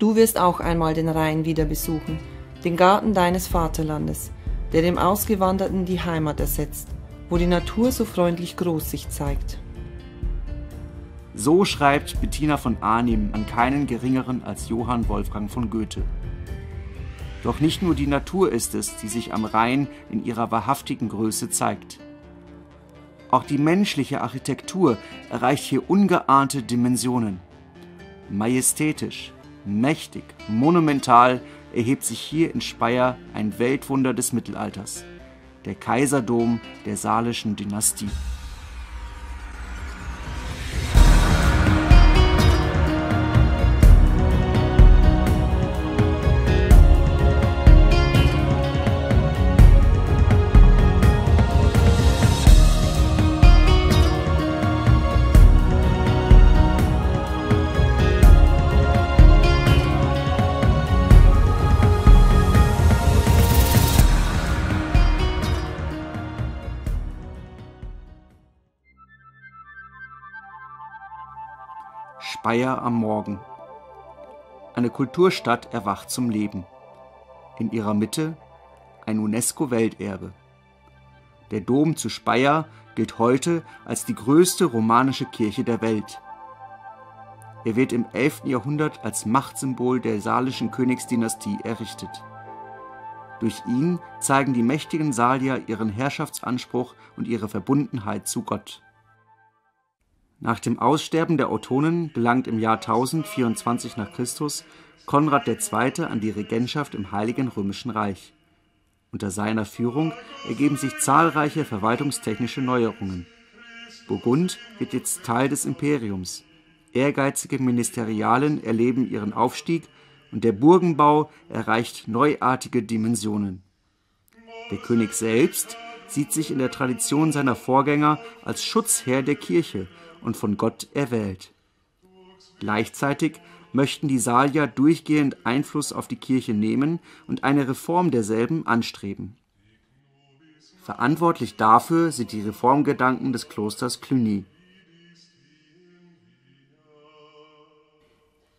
Du wirst auch einmal den Rhein wieder besuchen, den Garten deines Vaterlandes, der dem Ausgewanderten die Heimat ersetzt, wo die Natur so freundlich groß sich zeigt. So schreibt Bettina von Arnim an keinen geringeren als Johann Wolfgang von Goethe. Doch nicht nur die Natur ist es, die sich am Rhein in ihrer wahrhaftigen Größe zeigt. Auch die menschliche Architektur erreicht hier ungeahnte Dimensionen. Majestätisch, mächtig, monumental erhebt sich hier in Speyer ein Weltwunder des Mittelalters, der Kaiserdom der Salischen Dynastie. Speyer am Morgen. Eine Kulturstadt erwacht zum Leben. In ihrer Mitte ein UNESCO-Welterbe. Der Dom zu Speyer gilt heute als die größte romanische Kirche der Welt. Er wird im 11. Jahrhundert als Machtsymbol der salischen Königsdynastie errichtet. Durch ihn zeigen die mächtigen Salier ihren Herrschaftsanspruch und ihre Verbundenheit zu Gott. Nach dem Aussterben der Ottonen gelangt im Jahr 1024 nach Christus Konrad II. an die Regentschaft im Heiligen Römischen Reich. Unter seiner Führung ergeben sich zahlreiche verwaltungstechnische Neuerungen. Burgund wird jetzt Teil des Imperiums. Ehrgeizige Ministerialen erleben ihren Aufstieg und der Burgenbau erreicht neuartige Dimensionen. Der König selbst sieht sich in der Tradition seiner Vorgänger als Schutzherr der Kirche und von Gott erwählt. Gleichzeitig möchten die Salier durchgehend Einfluss auf die Kirche nehmen und eine Reform derselben anstreben. Verantwortlich dafür sind die Reformgedanken des Klosters Cluny.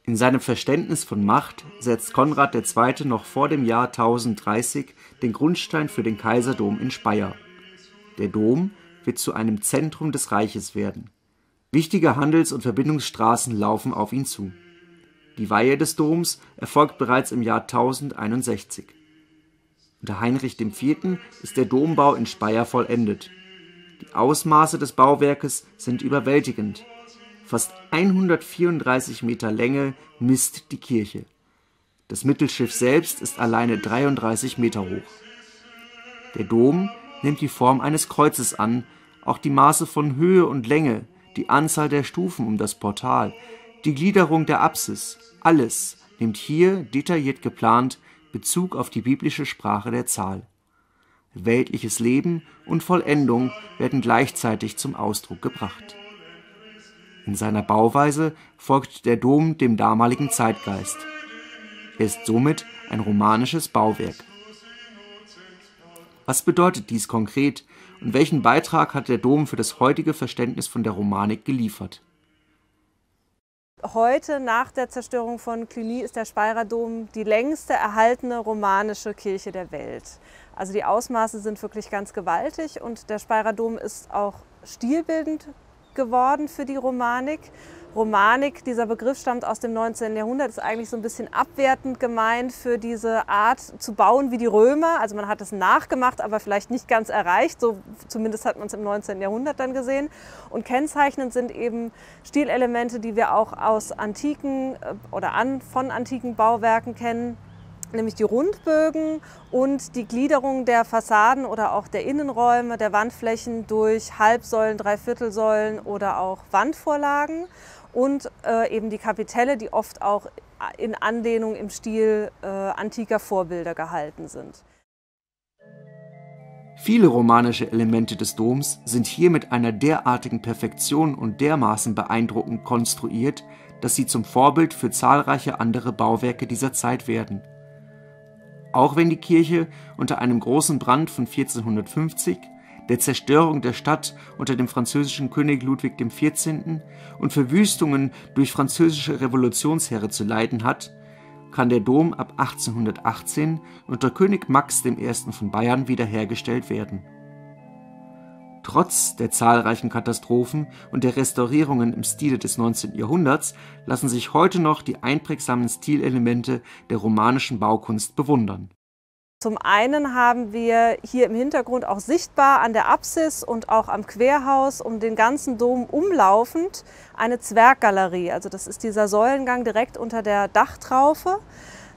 In seinem Verständnis von Macht setzt Konrad II. noch vor dem Jahr 1030 den Grundstein für den Kaiserdom in Speyer. Der Dom wird zu einem Zentrum des Reiches werden Wichtige Handels und Verbindungsstraßen laufen auf ihn zu. Die Weihe des Doms erfolgt bereits im Jahr 1061. Unter Heinrich IV. ist der Dombau in Speyer vollendet. Die Ausmaße des Bauwerkes sind überwältigend. Fast 134 Meter Länge misst die Kirche. Das Mittelschiff selbst ist alleine 33 Meter hoch. Der Dom nimmt die Form eines Kreuzes an, auch die Maße von Höhe und Länge die Anzahl der Stufen um das Portal, die Gliederung der Apsis, alles nimmt hier detailliert geplant Bezug auf die biblische Sprache der Zahl. Weltliches Leben und Vollendung werden gleichzeitig zum Ausdruck gebracht. In seiner Bauweise folgt der Dom dem damaligen Zeitgeist. Er ist somit ein romanisches Bauwerk. Was bedeutet dies konkret und welchen Beitrag hat der Dom für das heutige Verständnis von der Romanik geliefert? Heute, nach der Zerstörung von Cluny, ist der Speyerer Dom die längste erhaltene romanische Kirche der Welt. Also die Ausmaße sind wirklich ganz gewaltig und der Speyerer Dom ist auch stilbildend geworden für die Romanik. Romanik, dieser Begriff stammt aus dem 19. Jahrhundert, ist eigentlich so ein bisschen abwertend gemeint für diese Art zu bauen wie die Römer. Also man hat es nachgemacht, aber vielleicht nicht ganz erreicht. So zumindest hat man es im 19. Jahrhundert dann gesehen. Und kennzeichnend sind eben Stilelemente, die wir auch aus antiken äh, oder an, von antiken Bauwerken kennen nämlich die Rundbögen und die Gliederung der Fassaden oder auch der Innenräume, der Wandflächen durch Halbsäulen, Dreiviertelsäulen oder auch Wandvorlagen und äh, eben die Kapitelle, die oft auch in Anlehnung im Stil äh, antiker Vorbilder gehalten sind. Viele romanische Elemente des Doms sind hier mit einer derartigen Perfektion und dermaßen beeindruckend konstruiert, dass sie zum Vorbild für zahlreiche andere Bauwerke dieser Zeit werden. Auch wenn die Kirche unter einem großen Brand von 1450 der Zerstörung der Stadt unter dem französischen König Ludwig XIV. und Verwüstungen durch französische Revolutionsheere zu leiden hat, kann der Dom ab 1818 unter König Max I. von Bayern wiederhergestellt werden. Trotz der zahlreichen Katastrophen und der Restaurierungen im Stile des 19. Jahrhunderts lassen sich heute noch die einprägsamen Stilelemente der romanischen Baukunst bewundern. Zum einen haben wir hier im Hintergrund auch sichtbar an der Apsis und auch am Querhaus um den ganzen Dom umlaufend eine Zwerggalerie. Also das ist dieser Säulengang direkt unter der Dachtraufe.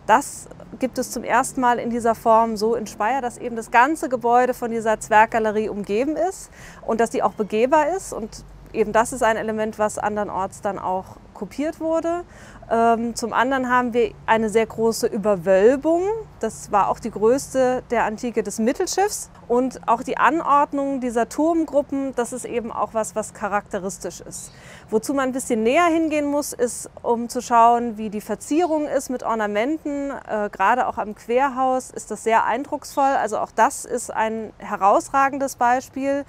Das gibt es zum ersten Mal in dieser Form so in Speyer, dass eben das ganze Gebäude von dieser Zwerggalerie umgeben ist und dass die auch begehbar ist. Und eben das ist ein Element, was andernorts dann auch kopiert wurde. Ähm, zum anderen haben wir eine sehr große Überwölbung. Das war auch die größte der Antike des Mittelschiffs. Und auch die Anordnung dieser Turmgruppen, das ist eben auch was, was charakteristisch ist. Wozu man ein bisschen näher hingehen muss, ist, um zu schauen, wie die Verzierung ist mit Ornamenten. Äh, gerade auch am Querhaus ist das sehr eindrucksvoll. Also auch das ist ein herausragendes Beispiel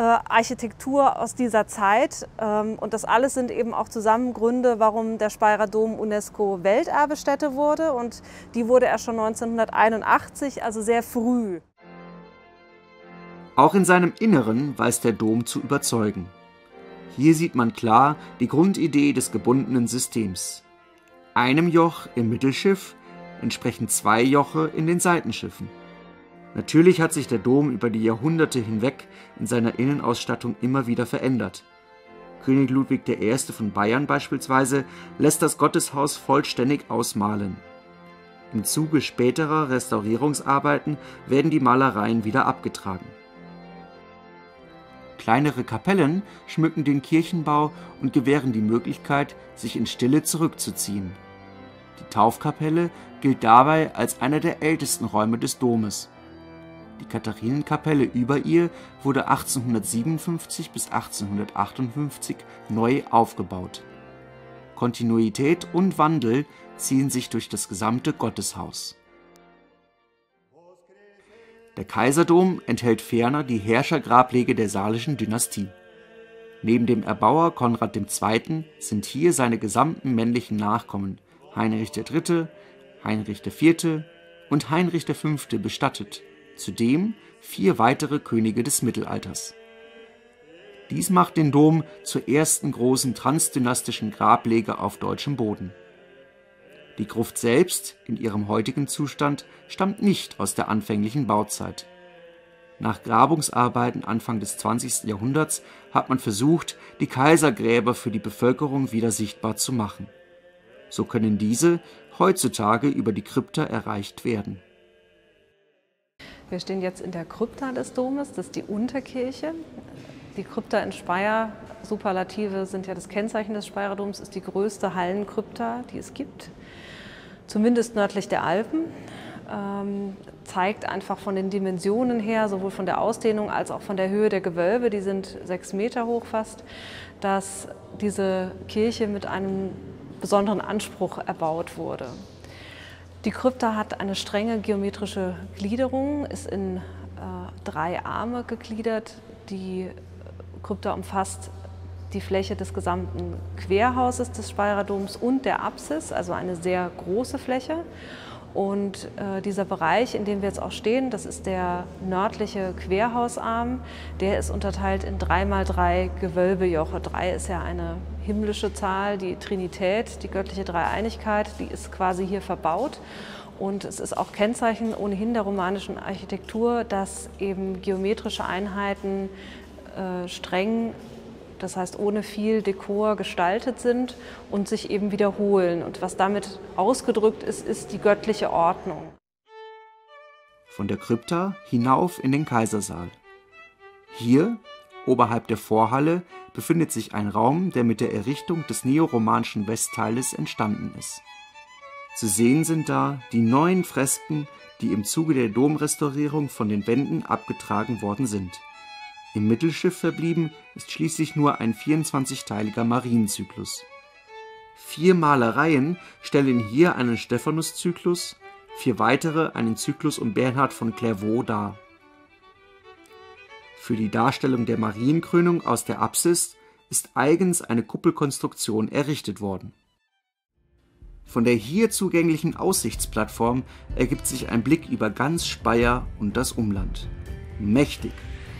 Architektur aus dieser Zeit. Ähm, und das alles sind eben auch zusammen Gründe, warum der Speyerer Dom UNESCO Welterbestätte wurde. Und die wurde er schon 1981, also sehr früh. Auch in seinem Inneren weiß der Dom zu überzeugen. Hier sieht man klar die Grundidee des gebundenen Systems. Einem Joch im Mittelschiff entsprechen zwei Joche in den Seitenschiffen. Natürlich hat sich der Dom über die Jahrhunderte hinweg in seiner Innenausstattung immer wieder verändert. König Ludwig I. von Bayern beispielsweise lässt das Gotteshaus vollständig ausmalen. Im Zuge späterer Restaurierungsarbeiten werden die Malereien wieder abgetragen. Kleinere Kapellen schmücken den Kirchenbau und gewähren die Möglichkeit, sich in Stille zurückzuziehen. Die Taufkapelle gilt dabei als einer der ältesten Räume des Domes die Katharinenkapelle über ihr wurde 1857 bis 1858 neu aufgebaut. Kontinuität und Wandel ziehen sich durch das gesamte Gotteshaus. Der Kaiserdom enthält ferner die Herrschergrablege der Salischen Dynastie. Neben dem Erbauer Konrad II. sind hier seine gesamten männlichen Nachkommen Heinrich III., Heinrich IV. und Heinrich V. bestattet zudem vier weitere Könige des Mittelalters. Dies macht den Dom zur ersten großen transdynastischen Grablege auf deutschem Boden. Die Gruft selbst in ihrem heutigen Zustand stammt nicht aus der anfänglichen Bauzeit. Nach Grabungsarbeiten Anfang des 20. Jahrhunderts hat man versucht, die Kaisergräber für die Bevölkerung wieder sichtbar zu machen. So können diese heutzutage über die Krypta erreicht werden wir stehen jetzt in der Krypta des Domes, das ist die Unterkirche. Die Krypta in Speyer, Superlative sind ja das Kennzeichen des Speyerer Doms, ist die größte Hallenkrypta, die es gibt, zumindest nördlich der Alpen. Ähm, zeigt einfach von den Dimensionen her, sowohl von der Ausdehnung als auch von der Höhe der Gewölbe, die sind sechs Meter hoch fast, dass diese Kirche mit einem besonderen Anspruch erbaut wurde. Die Krypta hat eine strenge geometrische Gliederung, ist in äh, drei Arme gegliedert. Die Krypta umfasst die Fläche des gesamten Querhauses des Speyerer Doms und der Apsis, also eine sehr große Fläche. Und äh, dieser Bereich, in dem wir jetzt auch stehen, das ist der nördliche Querhausarm, der ist unterteilt in drei mal drei Gewölbejoche. Drei ist ja eine himmlische Zahl, die Trinität, die göttliche Dreieinigkeit, die ist quasi hier verbaut. Und es ist auch Kennzeichen ohnehin der romanischen Architektur, dass eben geometrische Einheiten äh, streng, das heißt ohne viel Dekor gestaltet sind und sich eben wiederholen. Und was damit ausgedrückt ist, ist die göttliche Ordnung. Von der Krypta hinauf in den Kaisersaal. Hier Oberhalb der Vorhalle befindet sich ein Raum, der mit der Errichtung des neoromanischen Westteiles entstanden ist. Zu sehen sind da die neuen Fresken, die im Zuge der Domrestaurierung von den Wänden abgetragen worden sind. Im Mittelschiff verblieben ist schließlich nur ein 24-teiliger Marienzyklus. Vier Malereien stellen hier einen Stephanuszyklus, vier weitere einen Zyklus um Bernhard von Clairvaux dar für die Darstellung der Marienkrönung aus der Apsis ist eigens eine Kuppelkonstruktion errichtet worden. Von der hier zugänglichen Aussichtsplattform ergibt sich ein Blick über ganz Speyer und das Umland. Mächtig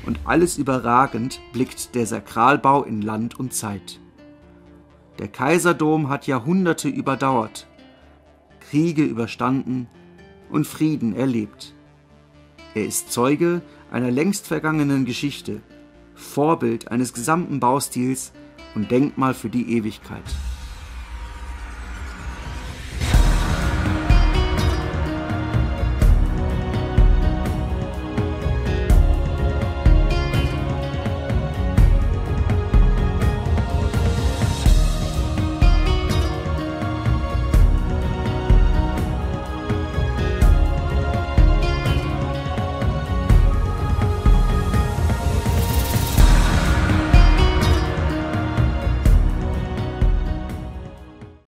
und alles überragend blickt der Sakralbau in Land und Zeit. Der Kaiserdom hat Jahrhunderte überdauert, Kriege überstanden und Frieden erlebt. Er ist Zeuge einer längst vergangenen Geschichte, Vorbild eines gesamten Baustils und Denkmal für die Ewigkeit.